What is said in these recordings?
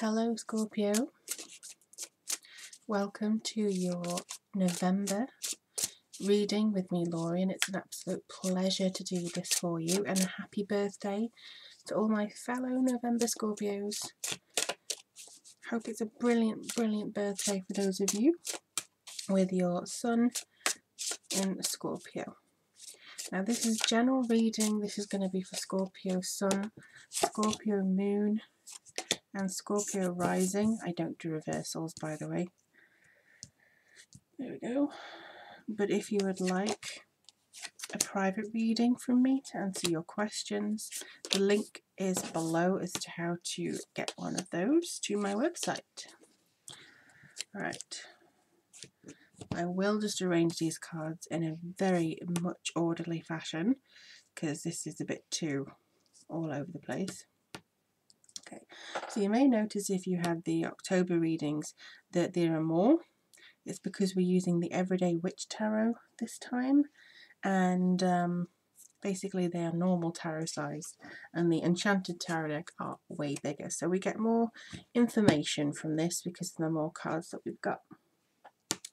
Hello, Scorpio. Welcome to your November reading with me, Lorien, and It's an absolute pleasure to do this for you, and a happy birthday to all my fellow November Scorpios. Hope it's a brilliant, brilliant birthday for those of you with your sun in Scorpio. Now, this is general reading. This is going to be for Scorpio Sun, Scorpio Moon, and Scorpio rising. I don't do reversals, by the way. There we go. But if you would like a private reading from me to answer your questions, the link is below as to how to get one of those to my website. Right. I will just arrange these cards in a very much orderly fashion because this is a bit too all over the place. Okay, so you may notice if you have the October readings that there are more. It's because we're using the Everyday Witch Tarot this time, and um, basically they are normal tarot size, and the Enchanted Tarot deck are way bigger. So we get more information from this because of the more cards that we've got.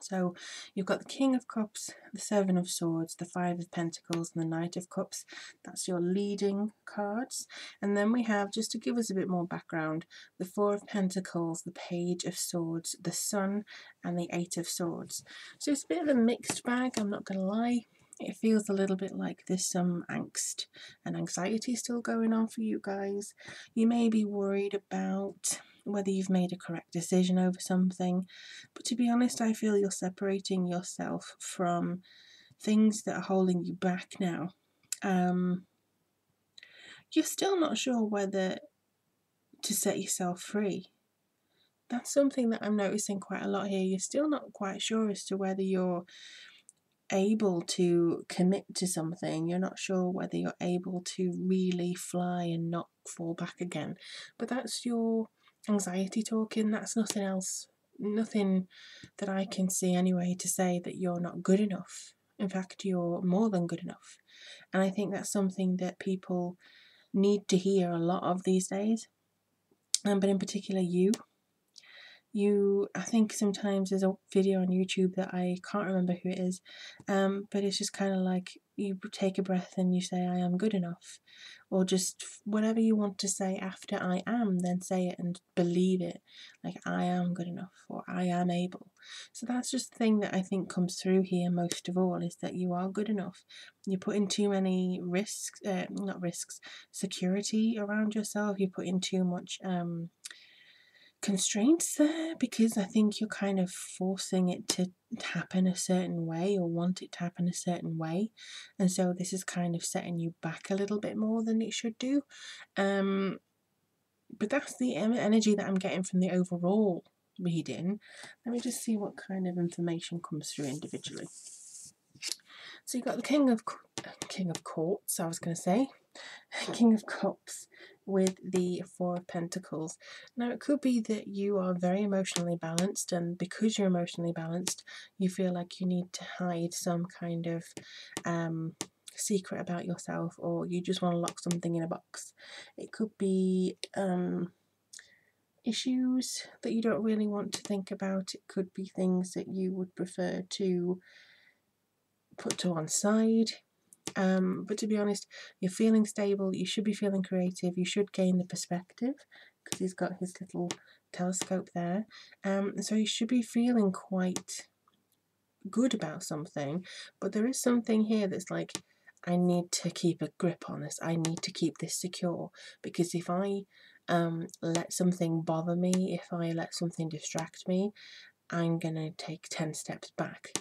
So you've got the King of Cups, the Seven of Swords, the Five of Pentacles, and the Knight of Cups. That's your leading cards. And then we have, just to give us a bit more background, the Four of Pentacles, the Page of Swords, the Sun, and the Eight of Swords. So it's a bit of a mixed bag, I'm not going to lie. It feels a little bit like there's some angst and anxiety still going on for you guys. You may be worried about whether you've made a correct decision over something. But to be honest, I feel you're separating yourself from things that are holding you back now. Um, you're still not sure whether to set yourself free. That's something that I'm noticing quite a lot here. You're still not quite sure as to whether you're able to commit to something. You're not sure whether you're able to really fly and not fall back again. But that's your anxiety talking, that's nothing else, nothing that I can see anyway to say that you're not good enough. In fact, you're more than good enough. And I think that's something that people need to hear a lot of these days. Um, but in particular, you. You, I think sometimes there's a video on YouTube that I can't remember who it is, um, but it's just kind of like you take a breath and you say, I am good enough or just whatever you want to say after I am, then say it and believe it. Like, I am good enough or I am able. So that's just the thing that I think comes through here most of all is that you are good enough. You put in too many risks, uh, not risks, security around yourself. You put in too much um, constraints there because I think you're kind of forcing it to happen a certain way or want it to happen a certain way. And so this is kind of setting you back a little bit more than it should do. Um, but that's the energy that I'm getting from the overall reading. Let me just see what kind of information comes through individually. So you've got the King of King of Courts, I was going to say, King of Cups, with the Four of Pentacles. Now, it could be that you are very emotionally balanced, and because you're emotionally balanced, you feel like you need to hide some kind of um, secret about yourself, or you just want to lock something in a box. It could be um, issues that you don't really want to think about, it could be things that you would prefer to put to one side um, but to be honest, you're feeling stable, you should be feeling creative, you should gain the perspective because he's got his little telescope there. Um, so you should be feeling quite good about something, but there is something here that's like, I need to keep a grip on this, I need to keep this secure because if I um, let something bother me, if I let something distract me, I'm going to take 10 steps back.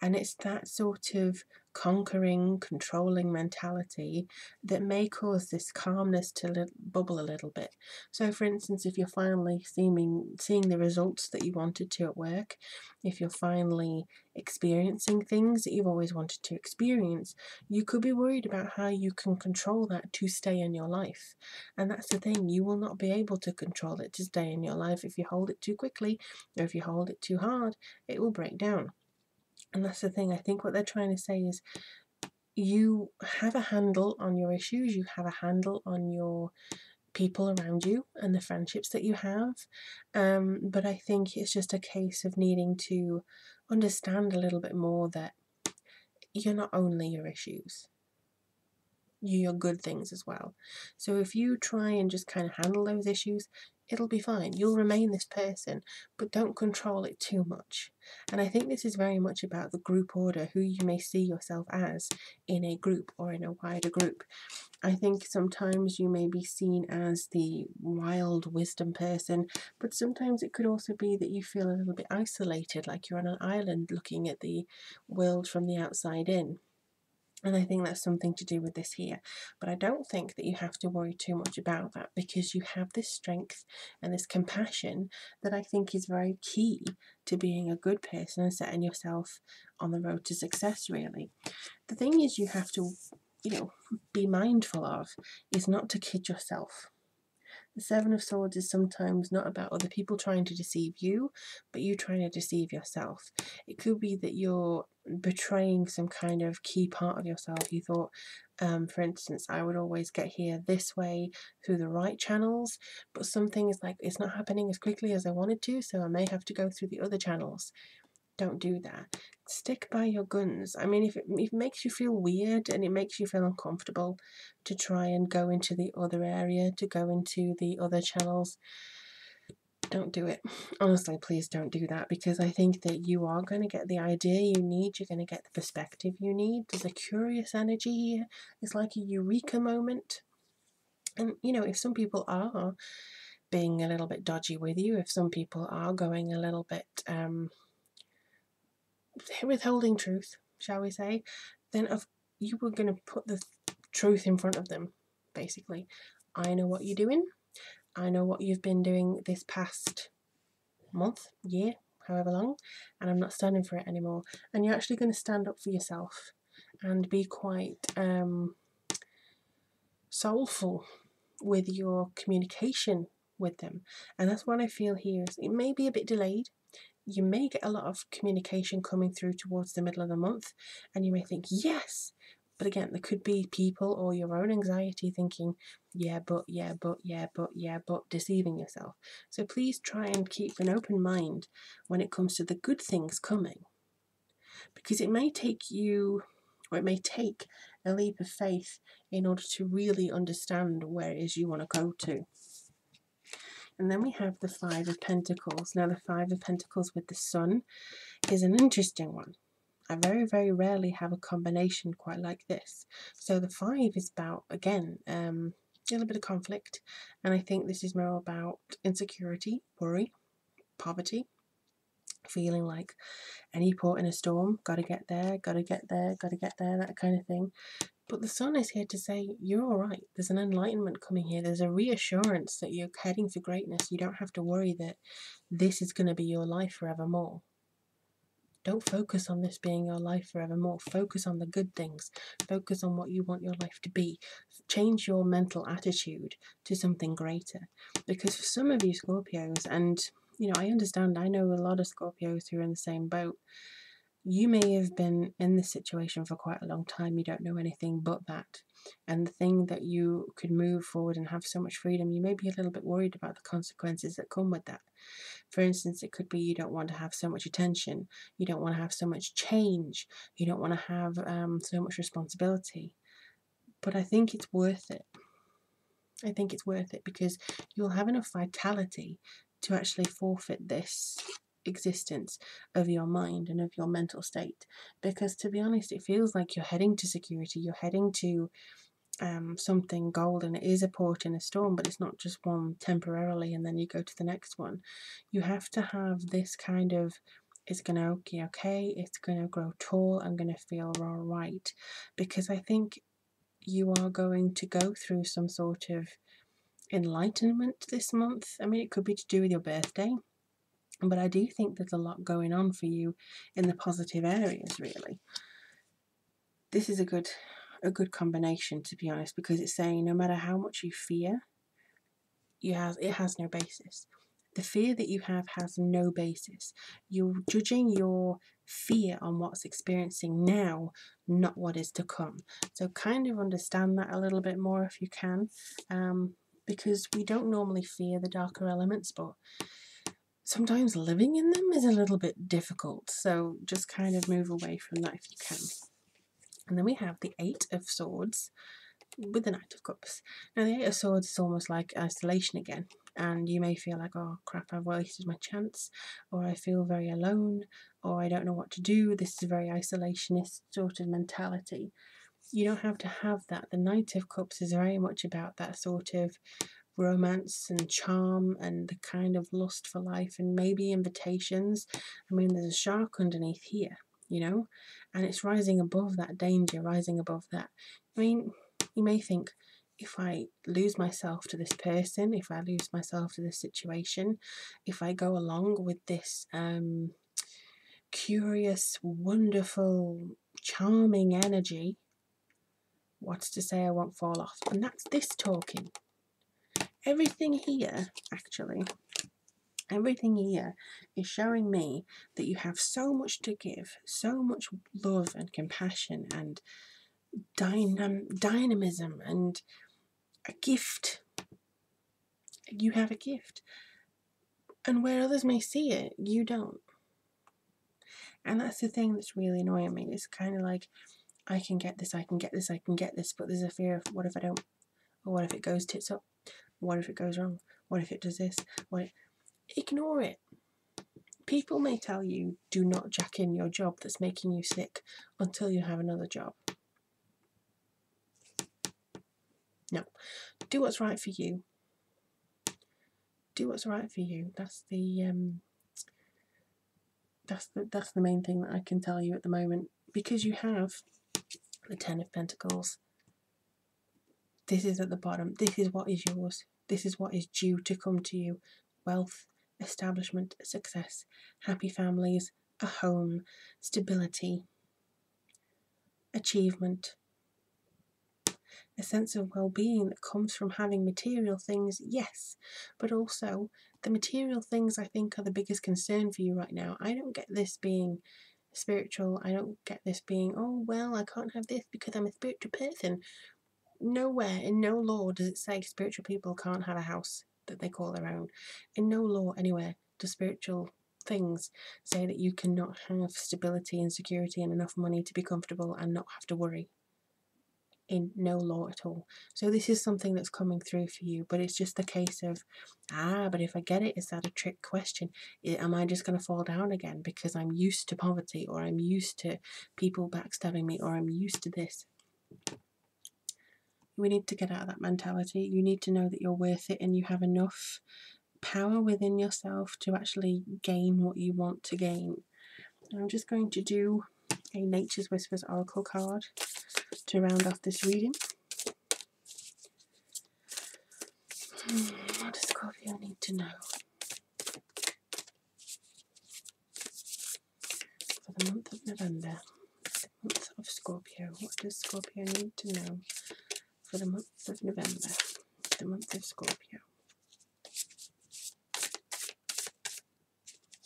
And it's that sort of conquering, controlling mentality that may cause this calmness to bubble a little bit. So, for instance, if you're finally seeming, seeing the results that you wanted to at work, if you're finally experiencing things that you've always wanted to experience, you could be worried about how you can control that to stay in your life. And that's the thing, you will not be able to control it to stay in your life if you hold it too quickly or if you hold it too hard, it will break down. And that's the thing, I think what they're trying to say is you have a handle on your issues, you have a handle on your people around you and the friendships that you have. Um, but I think it's just a case of needing to understand a little bit more that you're not only your issues, you're your good things as well. So if you try and just kind of handle those issues, it'll be fine. You'll remain this person, but don't control it too much. And I think this is very much about the group order, who you may see yourself as in a group or in a wider group. I think sometimes you may be seen as the wild wisdom person, but sometimes it could also be that you feel a little bit isolated, like you're on an island looking at the world from the outside in. And I think that's something to do with this here. But I don't think that you have to worry too much about that because you have this strength and this compassion that I think is very key to being a good person and setting yourself on the road to success, really. The thing is, you have to, you know, be mindful of is not to kid yourself. The Seven of Swords is sometimes not about other people trying to deceive you, but you trying to deceive yourself. It could be that you're betraying some kind of key part of yourself. You thought, um, for instance, I would always get here this way through the right channels, but something is like it's not happening as quickly as I wanted to, so I may have to go through the other channels. Don't do that. Stick by your guns. I mean, if it, if it makes you feel weird and it makes you feel uncomfortable to try and go into the other area, to go into the other channels, don't do it. Honestly, please don't do that because I think that you are going to get the idea you need, you're going to get the perspective you need. There's a curious energy here. It's like a eureka moment. And, you know, if some people are being a little bit dodgy with you, if some people are going a little bit um, withholding truth, shall we say, then if you were going to put the truth in front of them, basically. I know what you're doing. I know what you've been doing this past month, year, however long, and I'm not standing for it anymore. And you're actually going to stand up for yourself and be quite um, soulful with your communication with them. And that's what I feel here. It may be a bit delayed. You may get a lot of communication coming through towards the middle of the month, and you may think, yes, but again, there could be people or your own anxiety thinking, yeah, but, yeah, but, yeah, but, yeah, but, deceiving yourself. So please try and keep an open mind when it comes to the good things coming. Because it may take you, or it may take a leap of faith in order to really understand where it is you want to go to. And then we have the Five of Pentacles. Now, the Five of Pentacles with the Sun is an interesting one I very, very rarely have a combination quite like this. So the five is about, again, um, a little bit of conflict. And I think this is more about insecurity, worry, poverty, feeling like any port in a storm, gotta get there, gotta get there, gotta get there, that kind of thing. But the sun is here to say, you're all right. There's an enlightenment coming here. There's a reassurance that you're heading for greatness. You don't have to worry that this is going to be your life forevermore. Don't focus on this being your life forevermore. Focus on the good things. Focus on what you want your life to be. Change your mental attitude to something greater. Because for some of you Scorpios, and you know, I understand, I know a lot of Scorpios who are in the same boat. You may have been in this situation for quite a long time. You don't know anything but that and the thing that you could move forward and have so much freedom, you may be a little bit worried about the consequences that come with that. For instance, it could be you don't want to have so much attention, you don't want to have so much change, you don't want to have um, so much responsibility. But I think it's worth it. I think it's worth it because you'll have enough vitality to actually forfeit this existence of your mind and of your mental state. Because to be honest, it feels like you're heading to security, you're heading to um, something golden. It is a port in a storm, but it's not just one temporarily and then you go to the next one. You have to have this kind of it's going to be okay, it's going to grow tall, I'm going to feel all right. Because I think you are going to go through some sort of enlightenment this month. I mean, it could be to do with your birthday, but I do think there's a lot going on for you in the positive areas, really. This is a good a good combination to be honest because it's saying no matter how much you fear you has it has no basis the fear that you have has no basis you're judging your fear on what's experiencing now not what is to come so kind of understand that a little bit more if you can um, because we don't normally fear the darker elements, but sometimes living in them is a little bit difficult. So just kind of move away from that if you can. And then we have the Eight of Swords with the Knight of Cups. Now, the Eight of Swords is almost like isolation again, and you may feel like, oh crap, I've wasted my chance, or I feel very alone, or I don't know what to do. This is a very isolationist sort of mentality. You don't have to have that. The Knight of Cups is very much about that sort of romance and charm and the kind of lust for life and maybe invitations. I mean, there's a shark underneath here, you know, and it's rising above that danger, rising above that. I mean, you may think, if I lose myself to this person, if I lose myself to this situation, if I go along with this um, curious, wonderful, charming energy, what's to say I won't fall off? And that's this talking. Everything here, actually, everything here is showing me that you have so much to give, so much love and compassion and dynam- dynamism and a gift. You have a gift. And where others may see it, you don't. And that's the thing that's really annoying me. It's kind of like, I can get this, I can get this, I can get this, but there's a fear of what if I don't? Or what if it goes tits up? What if it goes wrong? What if it does this? What? Ignore it. People may tell you, do not jack in your job that's making you sick until you have another job. No. Do what's right for you. Do what's right for you. That's the um that's the that's the main thing that I can tell you at the moment. Because you have the Ten of Pentacles. This is at the bottom. This is what is yours. This is what is due to come to you. Wealth, establishment, success, happy families, a home, stability, achievement, a sense of well being that comes from having material things, yes, but also the material things I think are the biggest concern for you right now. I don't get this being spiritual, I don't get this being, oh, well, I can't have this because I'm a spiritual person. Nowhere in no law does it say spiritual people can't have a house that they call their own. In no law anywhere does spiritual things say that you cannot have stability and security and enough money to be comfortable and not have to worry in no law at all. So this is something that's coming through for you, but it's just a case of, ah, but if I get it, is that a trick question? Am I just going to fall down again because I'm used to poverty or I'm used to people backstabbing me or I'm used to this? We need to get out of that mentality. You need to know that you're worth it and you have enough power within yourself to actually gain what you want to gain. I'm just going to do a Nature's Whispers Oracle card to round off this reading. What does Scorpio need to know? For the month of November, the month of Scorpio, what does Scorpio need to know for the month of November, the month of Scorpio?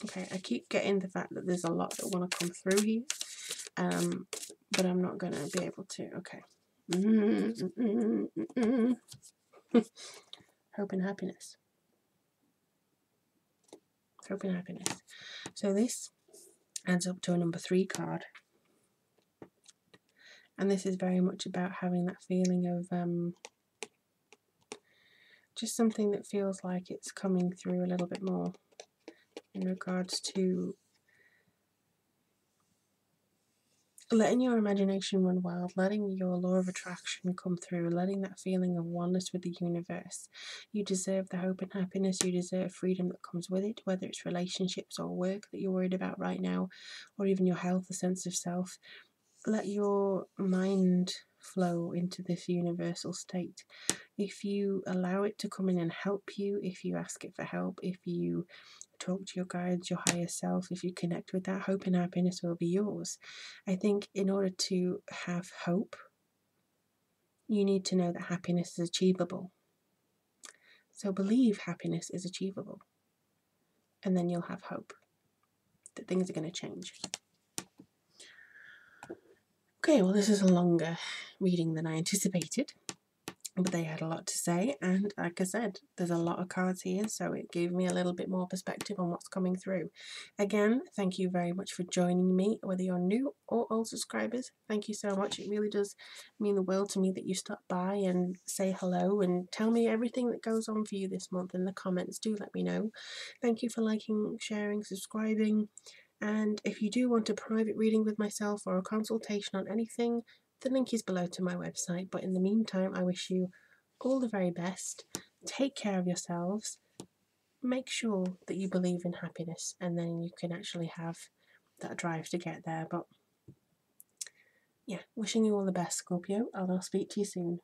Okay, I keep getting the fact that there's a lot that want to come through here um, but I'm not going to be able to. Okay. Hope and happiness. Hope and happiness. So this adds up to a number three card. And this is very much about having that feeling of um, just something that feels like it's coming through a little bit more in regards to letting your imagination run wild, letting your law of attraction come through, letting that feeling of oneness with the universe. You deserve the hope and happiness, you deserve freedom that comes with it, whether it's relationships or work that you're worried about right now, or even your health, a sense of self. Let your mind flow into this universal state. If you allow it to come in and help you, if you ask it for help, if you talk to your guides, your higher self, if you connect with that, hope and happiness will be yours. I think in order to have hope, you need to know that happiness is achievable. So believe happiness is achievable, and then you'll have hope that things are going to change. Okay, well, this is a longer reading than I anticipated. but they had a lot to say and like I said there's a lot of cards here so it gave me a little bit more perspective on what's coming through. Again thank you very much for joining me whether you're new or old subscribers. Thank you so much. It really does mean the world to me that you stop by and say hello and tell me everything that goes on for you this month in the comments. Do let me know. Thank you for liking sharing subscribing and if you do want a private reading with myself or a consultation on anything the link is below to my website, but in the meantime, I wish you all the very best. Take care of yourselves. Make sure that you believe in happiness, and then you can actually have that drive to get there. But yeah, wishing you all the best, Scorpio, and I'll speak to you soon.